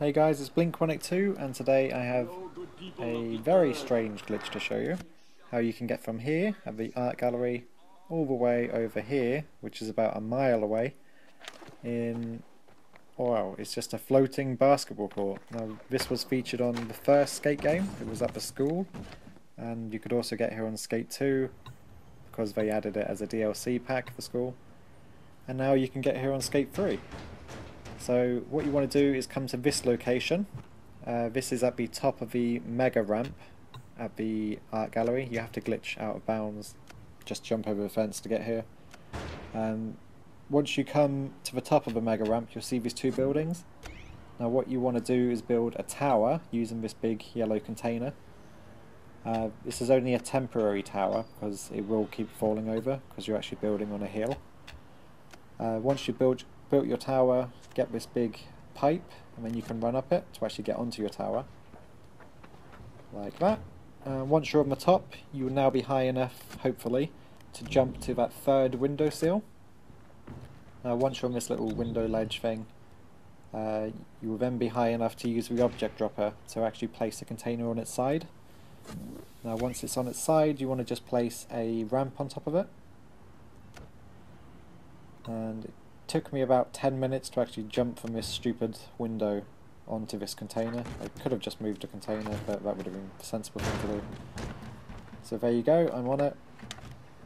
Hey guys, it's Blink182 and today I have a very strange glitch to show you. How you can get from here at the art gallery all the way over here, which is about a mile away, in, wow, it's just a floating basketball court. Now this was featured on the first Skate game, it was at the school, and you could also get here on Skate 2 because they added it as a DLC pack for school. And now you can get here on Skate 3. So what you want to do is come to this location. Uh, this is at the top of the mega ramp at the art gallery. You have to glitch out of bounds, just jump over the fence to get here. Um, once you come to the top of the mega ramp, you'll see these two buildings. Now what you want to do is build a tower using this big yellow container. Uh, this is only a temporary tower because it will keep falling over because you're actually building on a hill. Uh, once you build built your tower, get this big pipe, and then you can run up it to actually get onto your tower. Like that. Uh, once you're on the top, you will now be high enough, hopefully, to jump to that third window sill. Now once you're on this little window ledge thing, uh, you will then be high enough to use the object dropper to actually place the container on its side. Now once it's on its side, you want to just place a ramp on top of it. And it took me about 10 minutes to actually jump from this stupid window onto this container. I could have just moved a container, but that would have been the sensible thing to do. So there you go, I'm on it.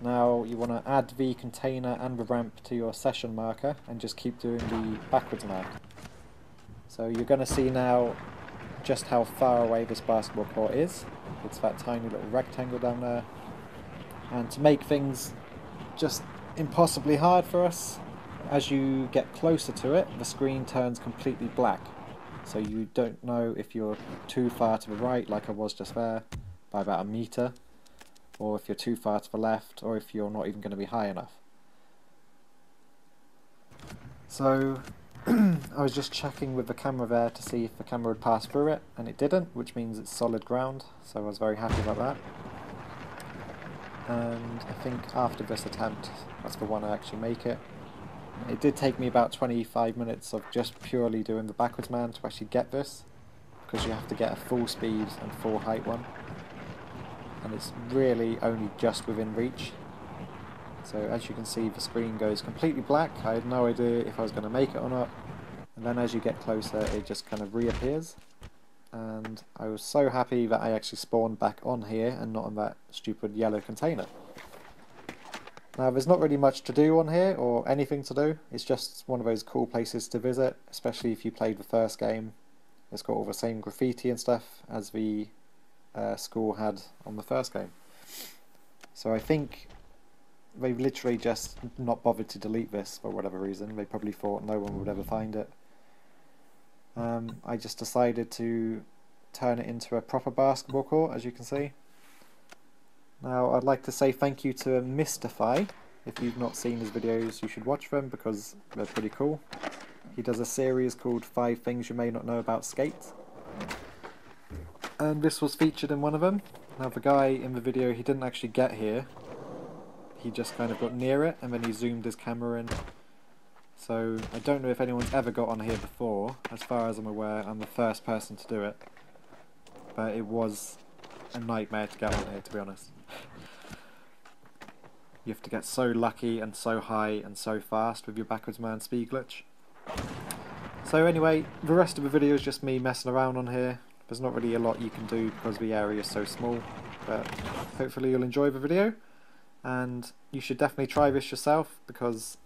Now you want to add the container and the ramp to your session marker and just keep doing the backwards man. So you're going to see now just how far away this basketball court is. It's that tiny little rectangle down there. And to make things just impossibly hard for us, as you get closer to it, the screen turns completely black. So you don't know if you're too far to the right, like I was just there, by about a meter, or if you're too far to the left, or if you're not even going to be high enough. So I was just checking with the camera there to see if the camera would pass through it, and it didn't, which means it's solid ground, so I was very happy about that. And I think after this attempt, that's the one I actually make it. It did take me about 25 minutes of just purely doing the backwards man to actually get this, because you have to get a full speed and full height one. And it's really only just within reach. So as you can see the screen goes completely black, I had no idea if I was going to make it or not. And then as you get closer it just kind of reappears. And I was so happy that I actually spawned back on here and not on that stupid yellow container. Now there's not really much to do on here, or anything to do, it's just one of those cool places to visit, especially if you played the first game. It's got all the same graffiti and stuff as the uh, school had on the first game. So I think they've literally just not bothered to delete this for whatever reason. They probably thought no one would ever find it. Um, I just decided to turn it into a proper basketball court, as you can see. Now I'd like to say thank you to Mystify. If you've not seen his videos you should watch them because they're pretty cool. He does a series called 5 Things You May Not Know About Skate. And this was featured in one of them. Now the guy in the video, he didn't actually get here. He just kind of got near it and then he zoomed his camera in. So I don't know if anyone's ever got on here before. As far as I'm aware, I'm the first person to do it. But it was a nightmare to get on here, to be honest. You have to get so lucky and so high and so fast with your backwards man speed glitch. So anyway, the rest of the video is just me messing around on here. There's not really a lot you can do because the area is so small, but hopefully you'll enjoy the video. And you should definitely try this yourself because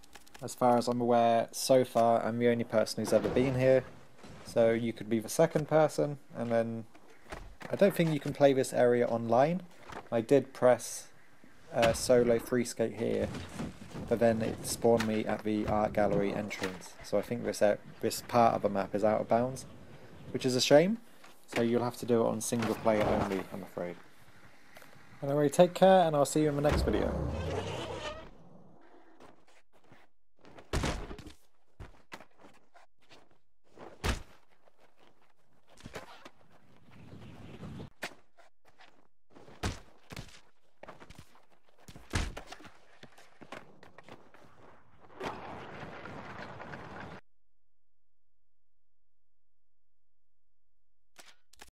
as far as I'm aware, so far I'm the only person who's ever been here. So you could be the second person and then I don't think you can play this area online. I did press uh, solo free skate here, but then it spawned me at the art gallery entrance. So I think this uh, this part of the map is out of bounds, which is a shame. So you'll have to do it on single player only, I'm afraid. Anyway, take care, and I'll see you in the next video.